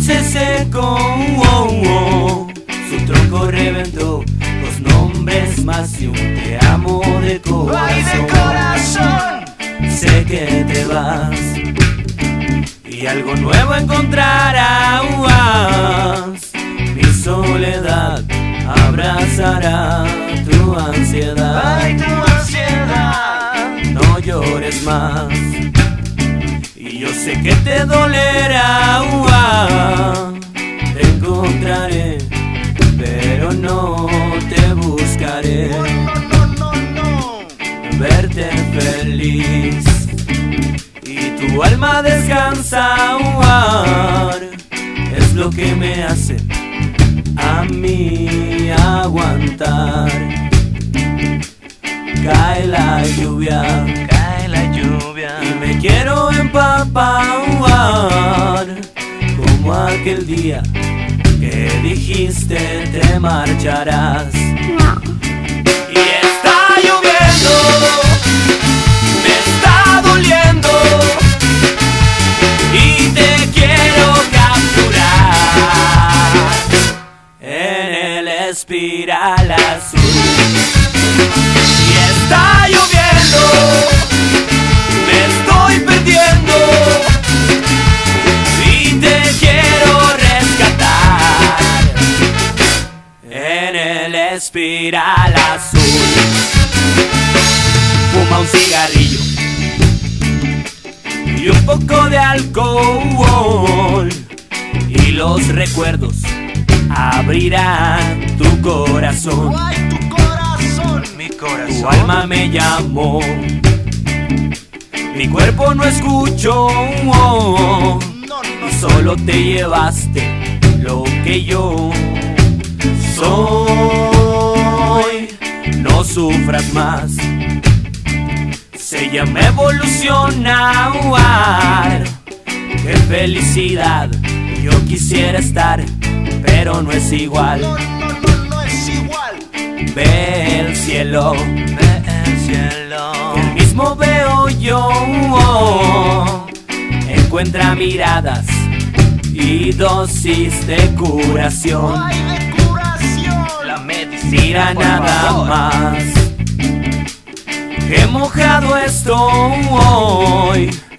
se secó, oh, oh. su tronco reventó, los nombres más y un te amo de corazón. De corazón! Sé que te vas y algo nuevo encontrarás. Mi soledad abrazará tu ansiedad. Ay, tu ansiedad. No llores más. Y yo sé que te dolerá. Tu alma descansar es lo que me hace a mí aguantar. Cae la lluvia Cae la lluvia. y me quiero empapar como aquel día que dijiste te marcharás. Y está lloviendo, espiral azul. Y está lloviendo, me estoy perdiendo. Y te quiero rescatar. En el espiral azul. Fuma un cigarrillo. Y un poco de alcohol. Y los recuerdos abrirán tu corazón. Ay, tu corazón. Mi Tu corazón. alma me llamó, mi cuerpo no escuchó No, no, y solo te llevaste lo que yo soy. No sufras más, se llama evolucionar. Qué felicidad, yo quisiera estar, pero no es igual. no, no, no, no es igual. Ve el cielo, Ve el cielo. el mismo veo yo. Encuentra miradas y dosis de curación. Ay, de curación. La Mira nada más. He mojado estoy recordando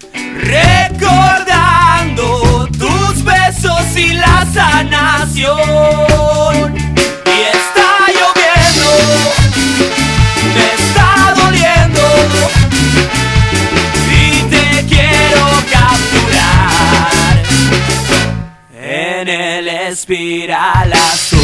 Y está lloviendo, me está doliendo. Y te quiero capturar. En el espiral azul.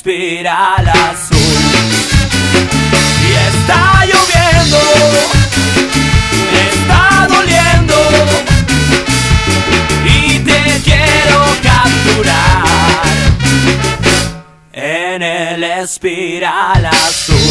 Espiral azul. Y está lloviendo, está doliendo y te quiero capturar en el espiral azul.